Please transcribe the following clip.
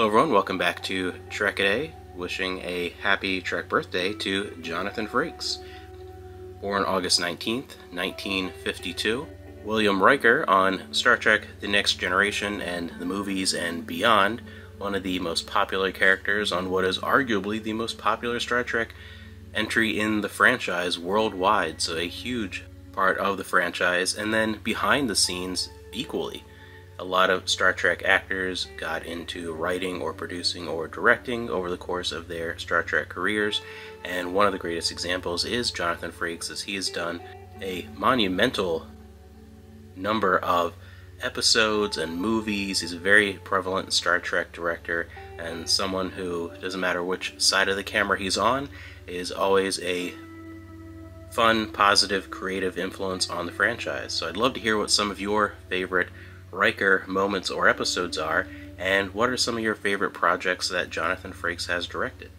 everyone, welcome back to Trek-A-Day. Wishing a happy Trek birthday to Jonathan Frakes. Born August 19th, 1952, William Riker on Star Trek The Next Generation and the movies and beyond, one of the most popular characters on what is arguably the most popular Star Trek entry in the franchise worldwide, so a huge part of the franchise, and then behind the scenes equally a lot of Star Trek actors got into writing or producing or directing over the course of their Star Trek careers, and one of the greatest examples is Jonathan Frakes, as he has done a monumental number of episodes and movies. He's a very prevalent Star Trek director and someone who, doesn't matter which side of the camera he's on, is always a fun, positive, creative influence on the franchise. So I'd love to hear what some of your favorite Riker moments or episodes are, and what are some of your favorite projects that Jonathan Frakes has directed?